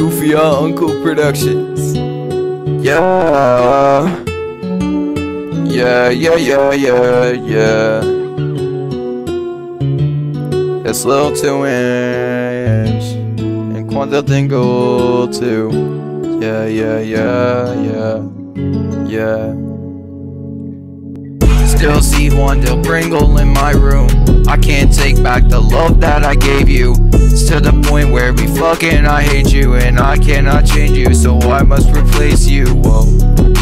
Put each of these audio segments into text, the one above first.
Goofy Uncle Productions. Yeah. Yeah, yeah, yeah, yeah, yeah. It's Lil 2 inch. And Quandale Dingle too. Yeah, yeah, yeah, yeah. Yeah. Still see Juandale Pringle in my room. I can't take back the love that I gave you. It's to the point where we fucking I hate you and I cannot change you, so I must replace you. Whoa,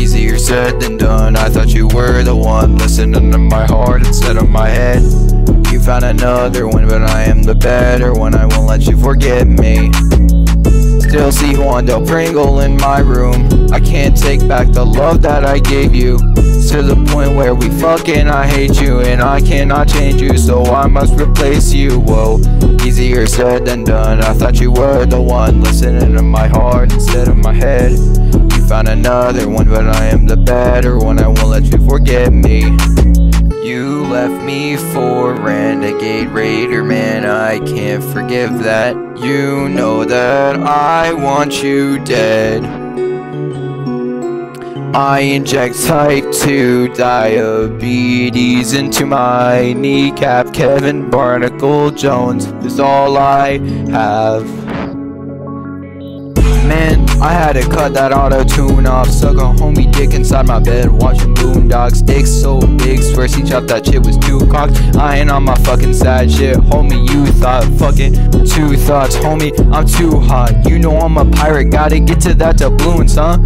easier said than done. I thought you were the one listening to my heart instead of my head. You found another one, but I am the better one. I won't let you forget me. Still see Juan Pringle in my room. I can't take back the love that I gave you. To the point where we fucking I hate you and I cannot change you so I must replace you. Whoa easier said than done. I thought you were the one listening to my heart instead of my head. You found another one but I am the better one. I won't let you forget me left me for Renegade Raider, man, I can't forgive that. You know that I want you dead. I inject type 2 diabetes into my kneecap. Kevin Barnacle Jones is all I have. Man, I had to cut that auto tune off. Suck a homie dick inside my bed, watching Boondocks. Dick so big, swear she chopped that shit was too cocked. I ain't on my fucking side shit, homie. You thought fucking two thoughts, homie. I'm too hot. You know I'm a pirate, gotta get to that doubloons, huh?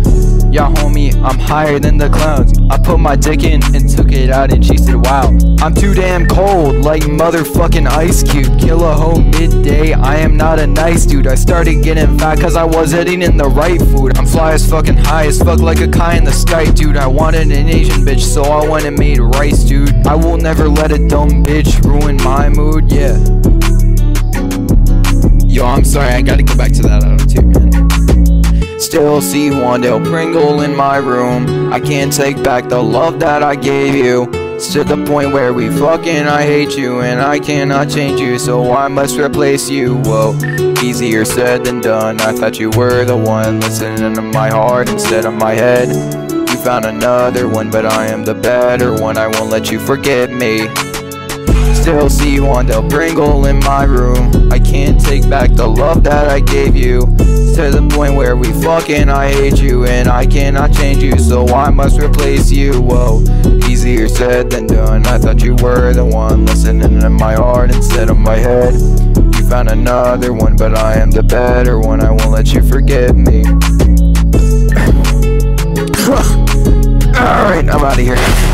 Yeah, homie, I'm higher than the clouds. I put my dick in and took it out, and she said, Wow, I'm too damn cold, like motherfucking Ice Cube. Kill a hoe midday, I am not a nice dude. I started getting fat cause I was eating in the right food. I'm fly as fucking high as fuck like a kai in the sky, dude. I wanted an Asian bitch, so I went and made rice, dude. I will never let a dumb bitch ruin my mood, yeah. Yo, I'm sorry, I gotta go back to that. Still see Del Pringle in my room. I can't take back the love that I gave you. It's to the point where we fucking I hate you and I cannot change you, so I must replace you. Whoa, easier said than done. I thought you were the one listening to my heart instead of my head. You found another one, but I am the better one. I won't let you forget me still see Juandale Pringle in my room. I can't take back the love that I gave you. To the point where we fucking I hate you And I cannot change you so I must replace you. Whoa, easier said than done. I thought you were the one listening in my heart instead of my head. You found another one but I am the better one. I won't let you forget me. Alright, I'm out of here.